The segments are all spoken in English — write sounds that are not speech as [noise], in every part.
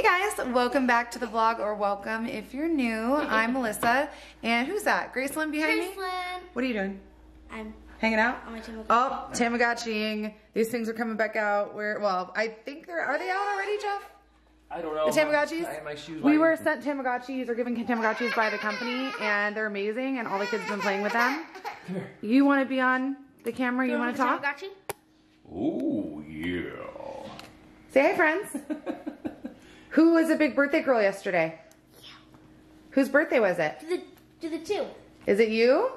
Hey guys, welcome back to the vlog, or welcome if you're new. I'm Melissa, and who's that? Gracelyn behind me? Gracelyn. What are you doing? I'm Hanging out? on my Tamagotchi. Oh, Tamagotchiing. These things are coming back out. Where? Well, I think they're. Are they out already, Jeff? I don't know. The Tamagotchis? I had my shoes We were sent Tamagotchis or given Tamagotchis by the company, and they're amazing, and all the kids have been playing with them. [laughs] You want to be on the camera? You, want to talk? Tamagotchi? Ooh, yeah. Say hi, friends. [laughs] Who was a big birthday girl yesterday? Whose birthday was it? Do the do the two. Is it you?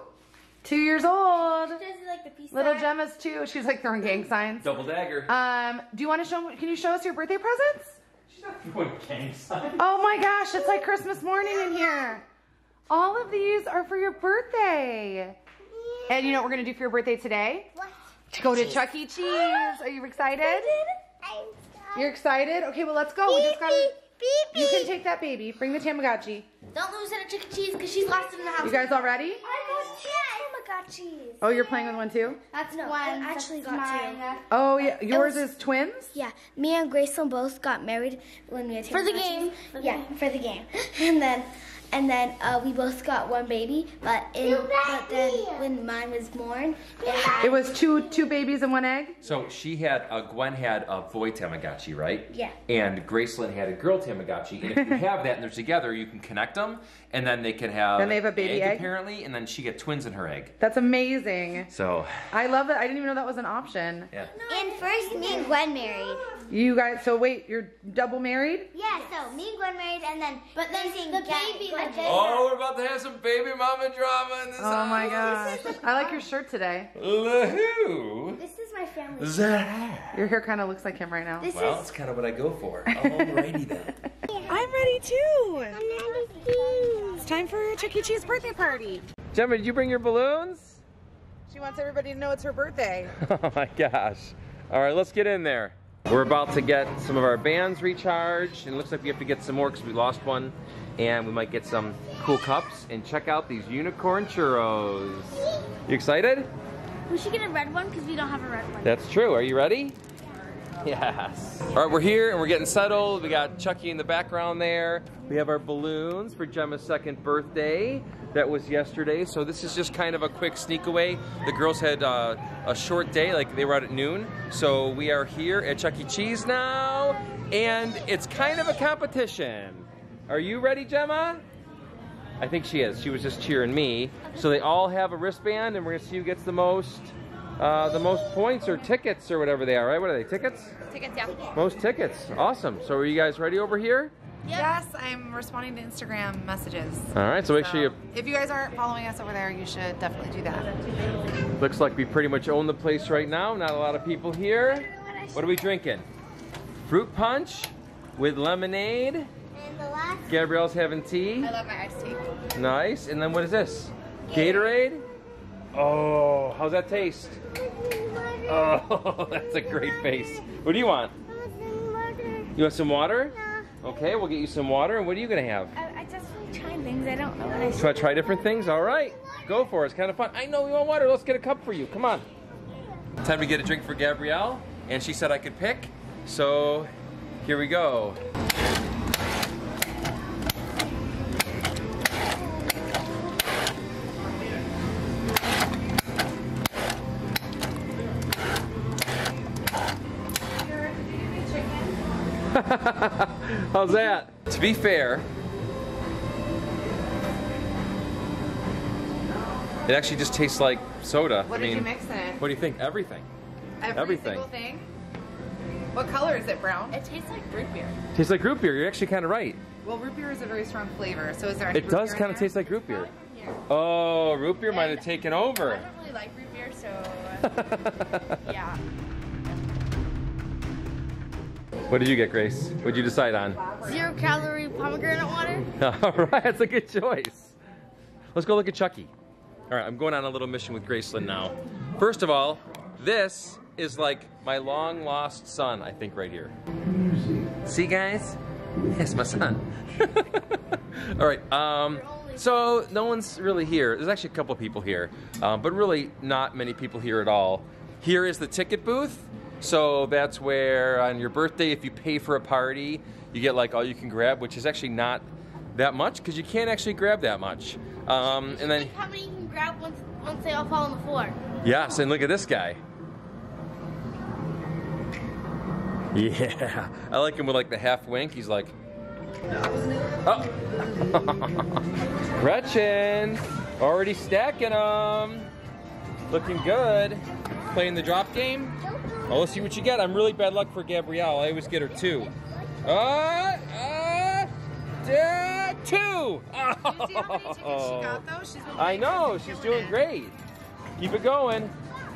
Two years old. Does like the peace Little sign? Gemma's two. She's like throwing gang signs. Double dagger. Um, do you want to show? Can you show us your birthday presents? She's not throwing gang signs. Oh my gosh, it's like Christmas morning in here. All of these are for your birthday. And you know what we're gonna do for your birthday today? What? To go to Chuck E. Cheese. Are you excited? You're excited? Okay, well let's go. We just gotta. You can take that baby. Bring the Tamagotchi. Don't lose it at Chicken Cheese because she's lost in the house. You guys all ready? I got two Tamagotchis. Oh, you're playing with one too? That's no, I actually got two. Oh yeah, yours was- is twins. Yeah, me and Gracelyn both got married when we had For the game. For the yeah, game. for the game. [laughs] And then, and then uh, we both got one baby. But in, but then when mine was born, it It was two two babies and one egg. So she had, uh, Gwen had a boy Tamagotchi, right? Yeah. And Gracelyn had a girl Tamagotchi. And if you have that and they're together, you can connect them, and then they can have. Then they have a baby egg? apparently, and then she get twins in her egg. That's amazing. So, I love that. I didn't even know that was an option. yeah. And first, me and Gwen married. You guys. So wait, you're double married? Yeah, so me and Gwen married, and then But then Gracelyn the baby Gwen that Oh, we're about to have some baby mama drama in this Oh my gosh. I like your shirt today. Lahoo. This is my family. Zah. Your hair kind of looks like him right now. This Well, is. that's kind of what I go for. [laughs] Alrighty then. I'm ready too. I'm ready too. It's time for a Chuck E. Cheese birthday party. Gemma, did you bring your balloons? She wants everybody to know it's her birthday. [laughs] Oh my gosh. All right, let's get in there. We're about to get some of our bands recharged, and it looks like we have to get some more because we lost one. And we might get some cool cups and check out these unicorn churros. You excited? We should get a red one because we don't have a red one. That's true. Are you ready? Yes. All right, we're here and we're getting settled. We got Chucky in the background there. We have our balloons for Gemma's second birthday. That was yesterday, so this is just kind of a quick sneak away. The girls had uh, a short day, like they were out at noon. So we are here at Chuck E. Cheese now, and it's kind of a competition. Are you ready, Gemma? I think she is. She was just cheering me. So they all have a wristband, and we're gonna see who gets the most, uh, the most points or tickets or whatever they are. Right? What are they? Tickets? Tickets, yeah. Most tickets. Awesome. So are you guys ready over here? Yes, I'm responding to Instagram messages. All right. So make sure you. If you guys aren't following us over there, you should definitely do that. Looks like we pretty much own the place right now. Not a lot of people here. What are we drinking? Fruit punch with lemonade. And the last. Gabrielle's having tea. I love my iced tea. Nice. And then what is this? Gatorade. Oh, how's that taste? [laughs] Oh, that's a great face. What do you want? You want some water? Okay, we'll get you some water. And what are you gonna have? I, I just want to try things. I don't know what I So I try different things. All right, go for it. It's kind of fun. I know you want water. Let's get a cup for you. Come on. Time to get a drink for Gabrielle, and she said I could pick. So here we go. How's that? To be fair, it actually just tastes like soda. What I did mean, you mix in it? What do you think? Everything. Every everything. single thing. What color is it? Brown. It tastes like root beer. Tastes like root beer. You're actually kind of right. Well, root beer is a very strong flavor. So is there any It root does beer in kind of there? taste like root beer. Oh, root beer might have taken I over. don't really like root beer, so [laughs] yeah. What did you get, Grace? What did you decide on? Zero calorie pomegranate water. [laughs] All right, that's a good choice. Let's go look at Chucky. All right, I'm going on a little mission with Gracelyn now. First of all, this is like my long lost son, I think, right here. See, guys? Yes, my son. [laughs] all right, um, so no one's really here. There's actually a couple people here, um, but really not many people here at all. Here is the ticket booth. So that's where on your birthday, if you pay for a party, you get like all you can grab, which is actually not that much because you can't actually grab that much. Um, and then, how many you can grab once once they all fall on the floor? yes, and look at this guy. Yeah, I like him with like the half wink. He's like, oh, [laughs] Gretchen, already stacking them, looking good. Playing the drop game. Oh, let's see what you get. I'm really bad luck for Gabrielle. I always get her two. Uh, uh, uh, two. You see how many tickets she got though? She's been I playing know, and she's killing doing it. great. Keep it going.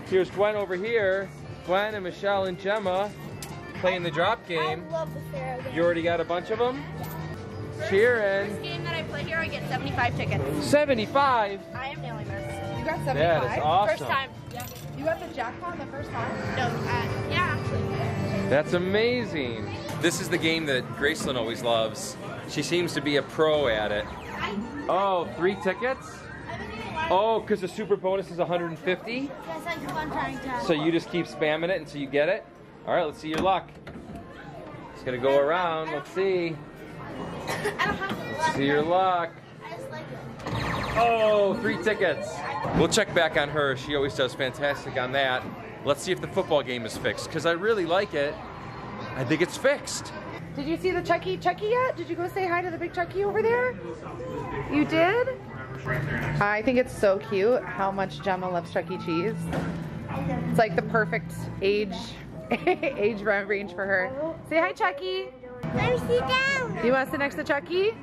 Here's Gwen over here. Gwen and Michelle and Gemma playing the drop game. I love the Pharaoh game. You already got a bunch of them? First Cheering. game that I play here, I get 75 tickets. 75. I am nailing this. You got 75? That is awesome. First time. You got the jackpot the first time? No, uh, yeah, actually. That's amazing. This is the game that Gracelyn always loves. She seems to be a pro at it. Oh, three tickets? Oh, because the super bonus is 150? That's like fun trying to. So you just keep spamming it until you get it? All right, let's see your luck. It's gonna go around. Let's see. I don't have a. See your luck. Oh, three tickets. We'll check back on her. She always does fantastic on that. Let's see if the football game is fixed because I really like it. I think it's fixed. Did you see the Chucky Chucky yet? Did you go say hi to the big Chucky over there? You did? I think it's so cute how much Gemma loves Chuck E. Cheese. It's like the perfect age [laughs] age range for her. Say hi, Chucky. Let me sit down. You want to sit next to Chucky?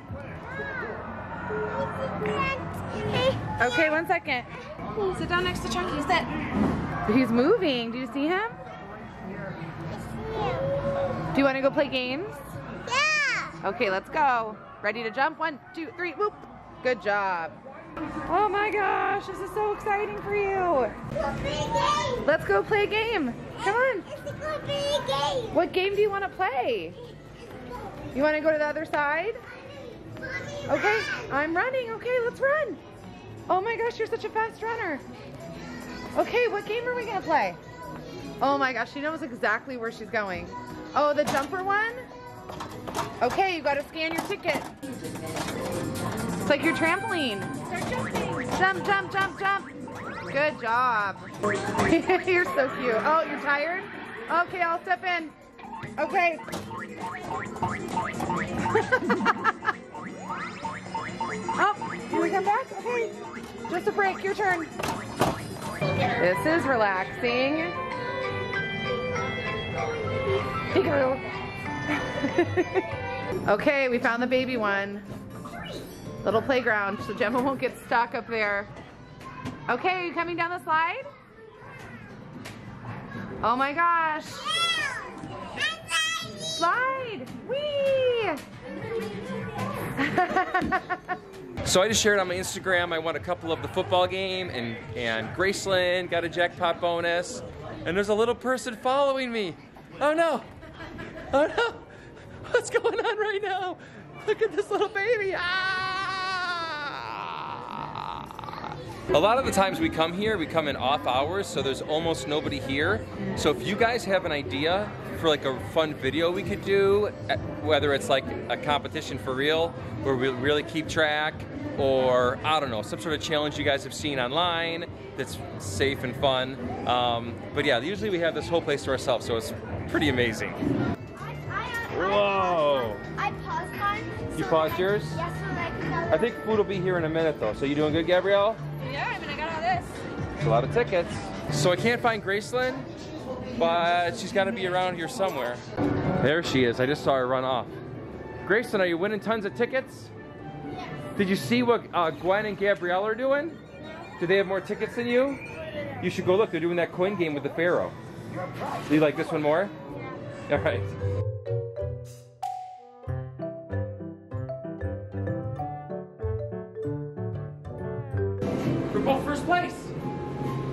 [laughs] Okay, one second. Sit down next to Chucky. Sit. He's moving. Do you see him? Do you want to go play games? Yeah. Okay, let's go. Ready to jump? One, two, three, whoop. Good job. Oh my gosh, this is so exciting for you. Let's go play a game. Come on. What game do you want to play? You want to go to the other side? Okay, I'm running. Okay, let's run. Oh my gosh, you're such a fast runner. Okay, what game are we to play? Oh my gosh, she knows exactly where she's going. Oh, the jumper one? Okay, you got to scan your ticket. It's like your trampoline. Start jumping. Jump, jump, jump, jump. Good job. [laughs] you're so cute. Oh, you're tired? Okay, I'll step in. Okay. [laughs] oh, can we come back? Okay. Just a break. Your turn. This is relaxing. Peekaboo. [laughs] okay, we found the baby one. Little playground, so Gemma won't get stuck up there. Okay, are you coming down the slide? Oh my gosh. Slide! Whee! [laughs] So I just shared on my Instagram. I won a couple of the football game, and and Gracelyn got a jackpot bonus. And there's a little person following me. Oh no! Oh no! [laughs] What's going on right now? Look at this little baby! Ah! A lot of the times we come here, we come in off hours, so there's almost nobody here. So if you guys have an idea for like a fun video we could do, eh, whether it's like a competition for real, where we really keep track, or I don't know, some sort of challenge you guys have seen online that's safe and fun. Um, but yeah, usually we have this whole place to ourselves, so it's pretty amazing. Whoa! I paused mine. You paused yours? Yes, I can tell I think food will be here in a minute though. So you doing good, Gabrielle? It's a lot of tickets. So I can't find Gracelyn, but she's got to be around here somewhere. There she is. I just saw her run off. Gracelyn, are you winning tons of tickets? Yes. Did you see what uh, Gwen and Gabrielle are doing? No. Do they have more tickets than you? You should go look. They're doing that coin game with the Pharaoh. Do you like this one more? All right. We're both first place.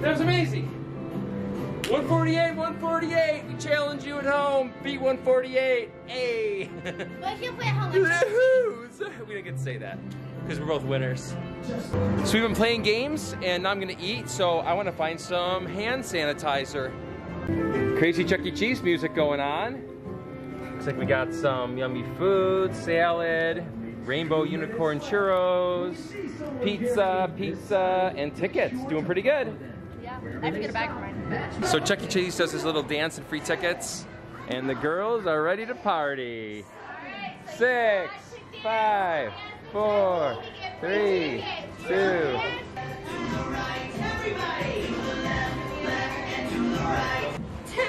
That was amazing. 148, 148. We challenge you at home. Beat 148. Hey. But if you play at home, [laughs] like, We didn't get to say that because we're both winners. So we've been playing games and now I'm gonna eat. So I want to find some hand sanitizer. Crazy Chuck E. Cheese music going on. Looks like we got some yummy food, salad, rainbow unicorn churros, pizza, pizza, and tickets. Doing pretty good. Yeah. I have to get a bag for mine. So Chuck E. Cheese does his little dance and free tickets, and the girls are ready to party. Six, five, four, three, two. Two,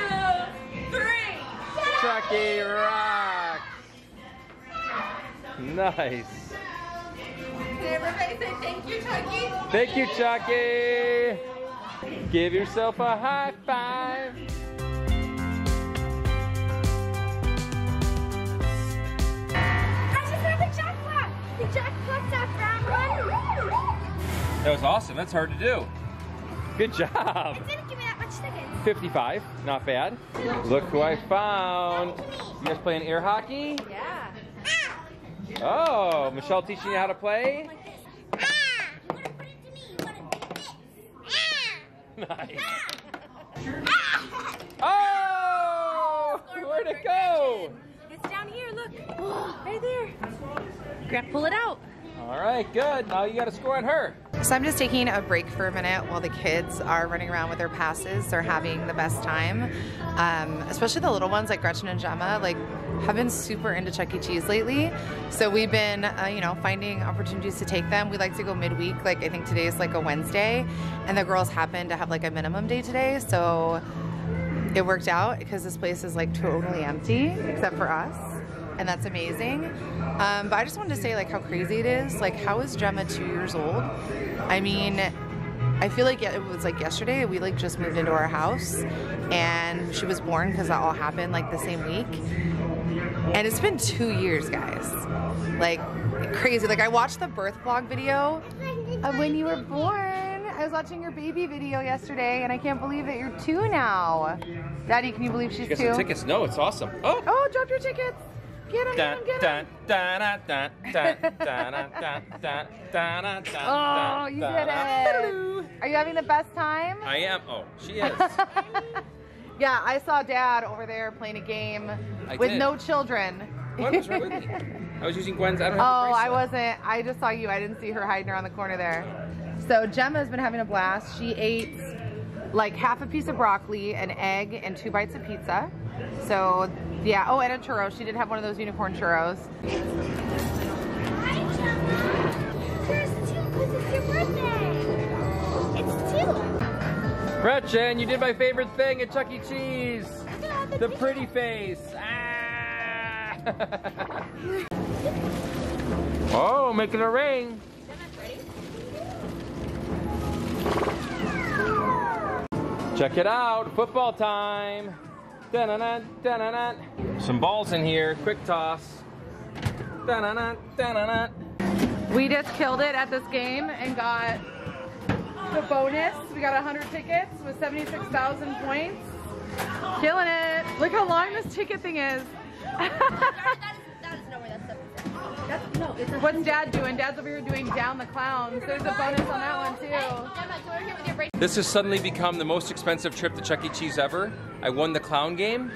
three. Chucky rock. Nice. Can everybody say thank you, Chucky? Thank you, Chucky. Give yourself a high five. I just heard the jackpot. The jackpot's at round one. That was awesome. That's hard to do. Good job. It didn't give me that much tickets. 55, not bad. Look who I found. You guys playing air hockey? Yeah. Oh, Michelle teaching you how to play? Oh Ah! You wanna put it to me? You wanna do this? Ah! Nice. Ah! Oh! Where'd it go? It's down here, look. [gasps] Right there. Grab, pull it out. All right, good. Now you got to score on her. So I'm just taking a break for a minute while the kids are running around with their passes. They're having the best time. Um, especially the little ones like Gretchen and Gemma, like have been super into Chuck E. Cheese lately. So we've been, uh, you know, finding opportunities to take them. We like to go midweek. Like I think today is like a Wednesday, and the girls happen to have like a minimum day today. So it worked out because this place is like totally empty except for us and that's amazing um, but i just wanted to say like how crazy it is like how is gemma two years old i mean i feel like it was like yesterday we like just moved into our house and she was born because that all happened like the same week and it's been two years, guys. Like, crazy. Like, I watched the birth vlog video of when you were born. I was watching your baby video yesterday, and I can't believe that you're two now. Daddy, can you believe she's she two? tickets. No, it's awesome. Oh! Oh, drop your tickets. Get him, get him, get him. oh, you did it. Are you having the best time? I am. Oh, she is. Yeah, I saw Dad over there playing a game I with did. no children. Gwen was right with me. [laughs] I was using Gwen's. I don't Oh, have a oh, I bracelet. wasn't. I just saw you. I didn't see her hiding around the corner there. So Gemma's been having a blast. She ate like half a piece of broccoli, an egg, and two bites of pizza. So yeah. Oh, and a churro. She did have one of those unicorn churros. Hi, Gemma. There's two because it's your birthday. Gretchen, you did my favorite thing at Chuck E. Cheese. Yeah, The pretty face. Ah! [laughs] oh, making a ring. Check it out, football time. Dun-dun-dun, dun-dun-dun. Some balls in here, quick toss. We just killed it at this game and got the bonus. Got 100 tickets with 76,000 points. Killing it. Look how long this ticket thing is. [laughs] What's Dad doing? Dad's over here doing Down the Clowns. There's a bonus on that one too. This has suddenly become the most expensive trip to Chuck E. Cheese ever. I won the clown game,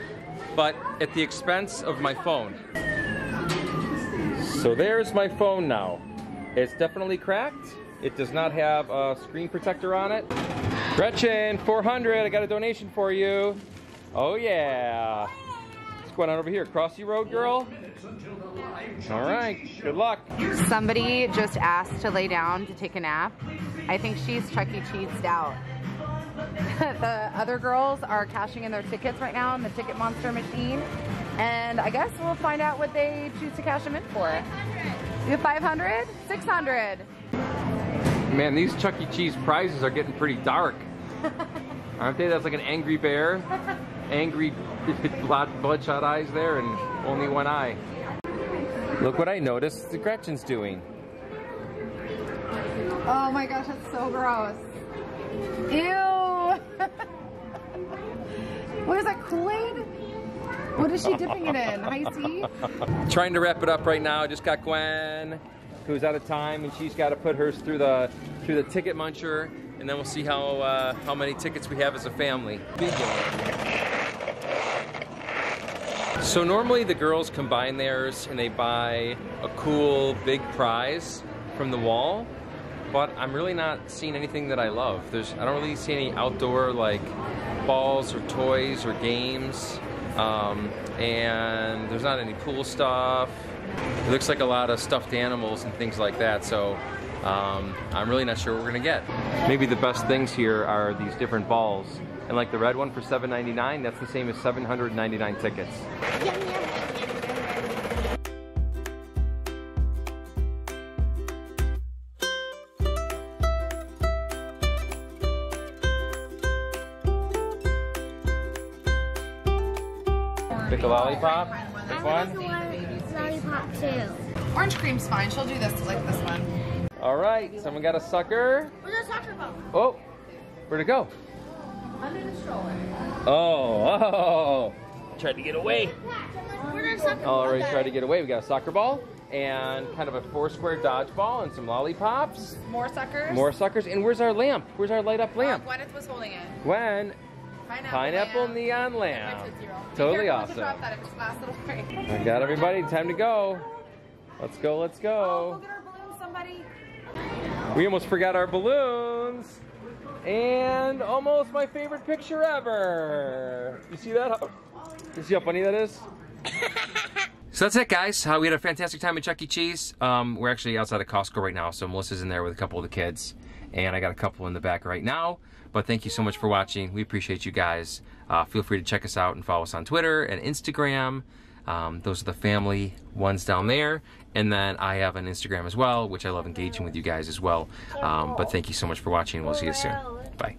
but at the expense of my phone. So there's my phone now. It's definitely cracked. It does not have a screen protector on it. Gretchen, 400, I got a donation for you. Oh yeah. What's going on over here? Crossy Road girl? All right, good luck. Somebody just asked to lay down to take a nap. I think she's Chuck E. Cheesed out. [laughs] the other girls are cashing in their tickets right now in the Ticket Monster machine. And I guess we'll find out what they choose to cash them in for. You have 500? 600. Man, these Chuck E. Cheese prizes are getting pretty dark. [laughs] Aren't they? That's like an angry bear. Angry [laughs] bloodshot eyes there and only one eye. Look what I noticed the Gretchen's doing. Oh my gosh, that's so gross. Ew. [laughs] what is that, Kool-Aid? What is she dipping it in? High C? Trying to wrap it up right now. I just got Gwen, who's out of time, and she's got to put hers through the through the ticket muncher, and then we'll see how uh, how many tickets we have as a family. So normally the girls combine theirs and they buy a cool big prize from the wall, but I'm really not seeing anything that I love. There's I don't really see any outdoor like balls or toys or games, um, and there's not any pool stuff. It looks like a lot of stuffed animals and things like that. So um, I'm really not sure what we're gonna get. Maybe the best things here are these different balls. And like the red one for $7.99, that's the same as 799 tickets. Lollipop. Pick one. Lollipop too. Orange cream's fine. She'll do this like this one. All right, someone got a sucker. Where's soccer ball? Oh, where'd it go? Under the stroller. Oh, oh, tried to get away. Already tried to get away. We got a soccer ball and kind of a four square dodgeball and some lollipops. More suckers. More suckers. And where's our lamp? Where's our light up lamp? Uh, Gwyneth was holding it. When Pineapple, pineapple lamp. neon lamp. Tootsie Roll. Be Totally careful awesome. To drop that. It's last little break. I got everybody. Time to go. Let's go. Let's Oh, go. look at our balloons, somebody. We almost forgot our balloons. And almost my favorite picture ever. You see that? You see how funny that is? [laughs] So that's it, guys. Uh, we had a fantastic time at Chuck E. Cheese. Um, we're actually outside of Costco right now, so Melissa's in there with a couple of the kids, and I got a couple in the back right now. But thank you so much for watching. We appreciate you guys. Uh, feel free to check us out and follow us on Twitter and Instagram. Um, those are the family ones down there. And then I have an Instagram as well, which I love engaging with you guys as well. Um, but thank you so much for watching. We'll see you soon. Bye.